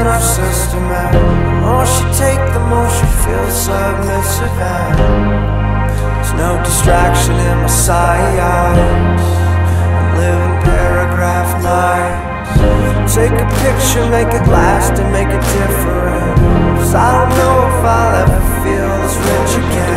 in our system And the more she take, the more she feels submissive And there's no distraction in my sight I'm living paragraph nights Take a picture, make it last and make it different Cause I don't know if I'll ever feel this rich again.